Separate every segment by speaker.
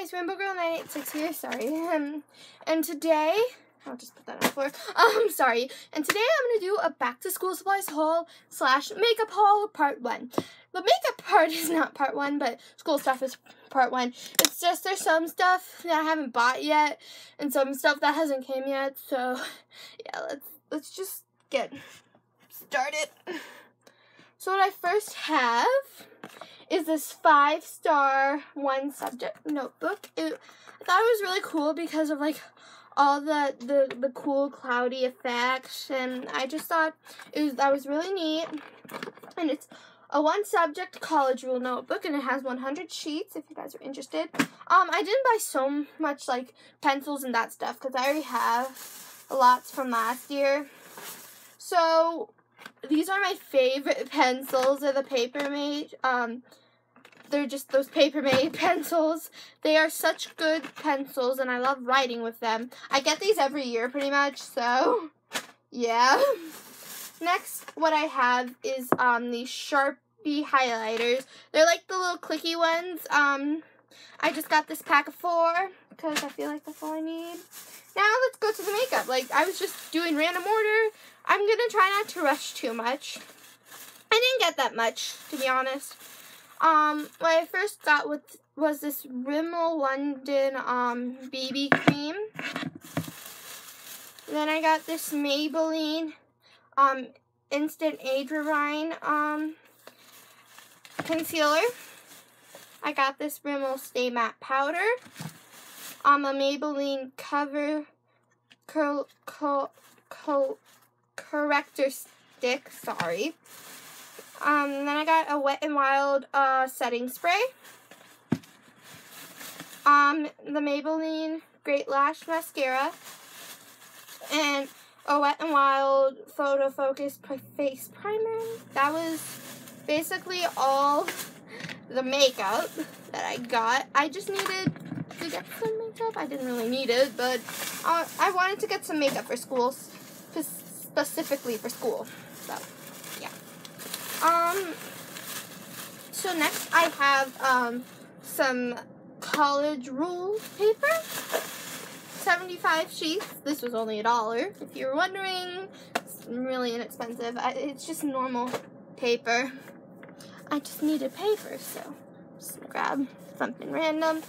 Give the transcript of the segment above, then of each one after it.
Speaker 1: guys, Rainbow Girl 986 here, sorry. Um, and today, I'll just put that on the floor. Um, sorry. And today I'm going to do a back to school supplies haul slash makeup haul part one. The makeup part is not part one, but school stuff is part one. It's just there's some stuff that I haven't bought yet and some stuff that hasn't came yet. So yeah, let's let's just get started. So what I first have is this five star one subject notebook. It, I thought it was really cool because of like all the, the, the cool cloudy effects and I just thought it was that was really neat. And it's a one subject college rule notebook and it has 100 sheets if you guys are interested. Um, I didn't buy so much like pencils and that stuff because I already have lots from last year. So these are my favorite pencils. They're the Papermate. Um, they're just those Papermate pencils. They are such good pencils, and I love writing with them. I get these every year pretty much, so yeah. Next, what I have is um these Sharpie highlighters. They're like the little clicky ones. Um, I just got this pack of four because I feel like that's all I need. Now let's go to the makeup. Like I was just doing random order. I'm gonna try not to rush too much. I didn't get that much, to be honest. Um, what I first got with was this Rimmel London um BB cream. Then I got this Maybelline um Instant Age Rewind um concealer. I got this Rimmel Stay Matte Powder. Um, a Maybelline Cover Curl Co Co Corrector Stick. Sorry. Um, then I got a Wet and Wild uh, setting spray. Um, the Maybelline Great Lash Mascara. And a Wet and Wild Photo Focus Face Primer. That was basically all the makeup that I got. I just needed to get some makeup. I didn't really need it, but uh, I wanted to get some makeup for school, specifically for school. So. Yeah. Um, so next I have um, some college rule paper. 75 sheets. This was only a dollar. If you're wondering, it's really inexpensive. I, it's just normal paper. I just needed paper, so just grab something random.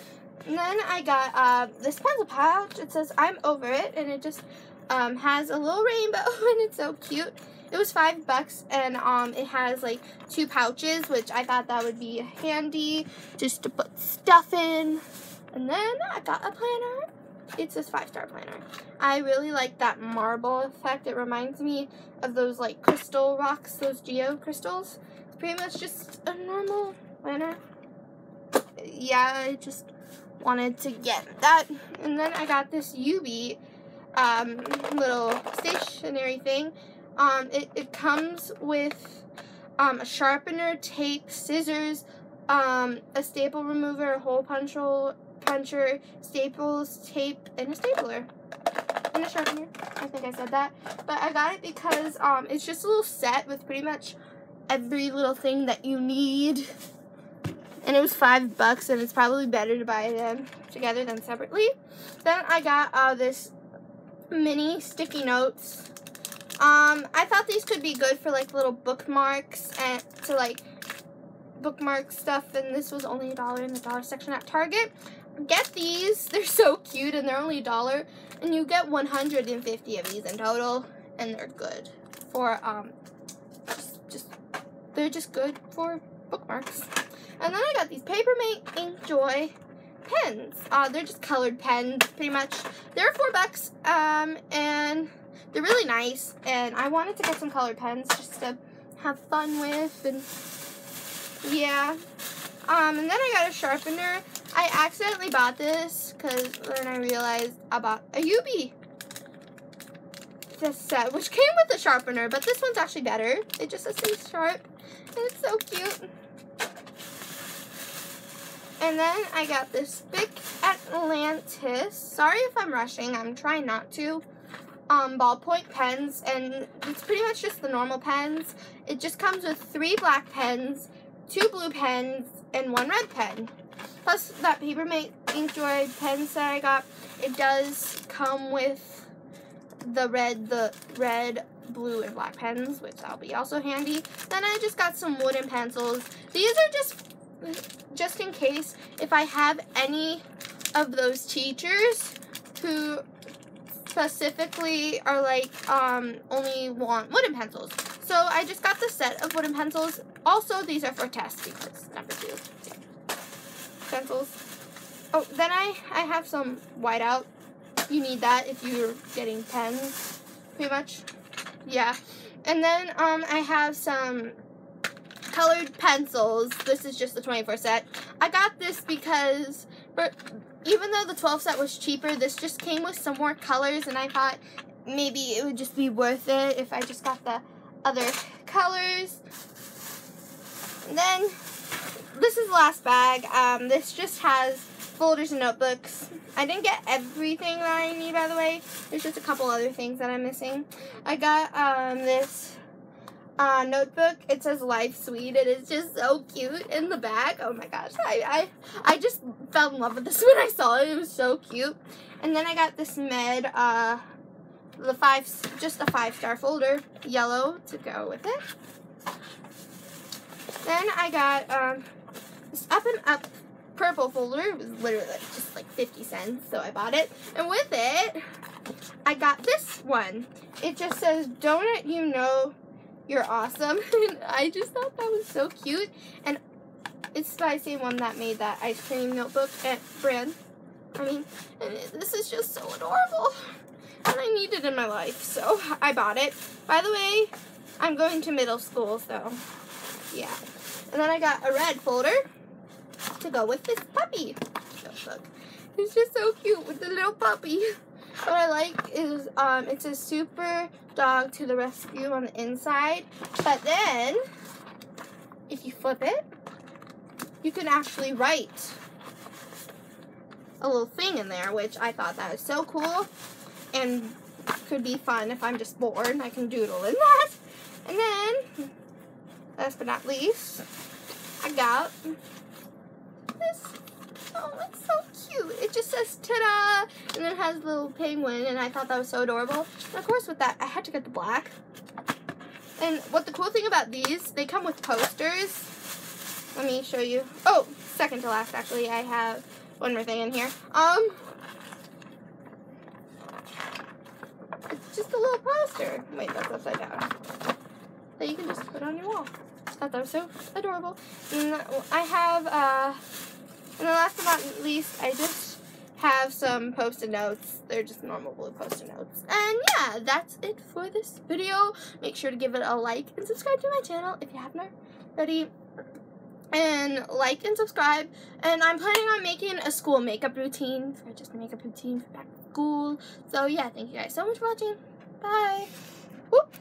Speaker 1: And then I got uh, this pencil pouch. It says I'm over it, and it just um, has a little rainbow, and it's so cute. It was five bucks, and um, it has like two pouches, which I thought that would be handy just to put stuff in. And then I got a planner. It's this five star planner. I really like that marble effect. It reminds me of those like crystal rocks, those geo crystals. It's pretty much just a normal planner. Yeah, I just wanted to get that. And then I got this UB um, little stationery thing. Um, it, it comes with um, a sharpener, tape, scissors, um, a staple remover, a hole puncher, puncher, staples, tape, and a stapler. And a sharpener. I think I said that. But I got it because um, it's just a little set with pretty much every little thing that you need. And it was five bucks, and it's probably better to buy them together than separately. Then I got uh, this mini sticky notes um, I thought these could be good for like little bookmarks and to like bookmark stuff and this was only a dollar in the dollar section at Target. Get these, they're so cute and they're only a dollar and you get 150 of these in total and they're good for um just, just they're just good for bookmarks. And then I got these Papermate Inkjoy pens. Uh, they're just colored pens, pretty much. They're four bucks, um, and they're really nice, and I wanted to get some colored pens just to have fun with, and yeah. Um, and then I got a sharpener. I accidentally bought this because then I realized I bought a Yubi this set, which came with a sharpener, but this one's actually better. It just says sharp, and it's so cute. And then I got this Bic Atlantis. Sorry if I'm rushing. I'm trying not to um, ballpoint pens, and it's pretty much just the normal pens. It just comes with three black pens, two blue pens, and one red pen. Plus that Papermate Inkjoy pens that I got, it does come with the red, the red, blue, and black pens, which that'll be also handy. Then I just got some wooden pencils. These are just, just in case if I have any of those teachers who specifically are like um, only want wooden pencils. So I just got the set of wooden pencils. Also, these are for tests because number two pencils. Oh, then I, I have some whiteout. You need that if you're getting pens, pretty much. Yeah. And then um, I have some colored pencils. This is just the 24 set. I got this because even though the 12 set was cheaper, this just came with some more colors, and I thought maybe it would just be worth it if I just got the other colors. And then, this is the last bag. Um, this just has folders and notebooks. I didn't get everything that I need, by the way. There's just a couple other things that I'm missing. I got um, this uh, notebook. It says Life Sweet. It is just so cute in the back. Oh my gosh. I, I, I just fell in love with this when I saw it. It was so cute. And then I got this Med, uh, the five, just a five star folder, yellow to go with it. Then I got um, this Up and Up purple folder. It was literally just like 50 cents, so I bought it. And with it, I got this one. It just says, Donut You Know you're awesome. I just thought that was so cute. And it's by the same one that made that ice cream notebook at brand. I mean, this is just so adorable. And I need it in my life, so I bought it. By the way, I'm going to middle school, so yeah. And then I got a red folder to go with this puppy notebook. It's just so cute with the little puppy. What I like is um, it's a super dog to the rescue on the inside. But then, if you flip it, you can actually write a little thing in there, which I thought that was so cool and could be fun if I'm just bored. And I can doodle in that. And then, last but not least, I got this. Oh, it's so cute. It just says ta-da, and then it has little penguin, and I thought that was so adorable. And of course, with that, I had to get the black. And what the cool thing about these, they come with posters. Let me show you. Oh, second to last, actually, I have one more thing in here. Um, it's just a little poster. Wait, that's upside down. That you can just put on your wall. I thought that was so adorable. And I have, uh, and last but not least, I just have some post-it notes. They're just normal blue post-it notes. And yeah, that's it for this video. Make sure to give it a like and subscribe to my channel if you haven't already. And like and subscribe. And I'm planning on making a school makeup routine for just a makeup routine for back to school. So yeah, thank you guys so much for watching. Bye. Whoop.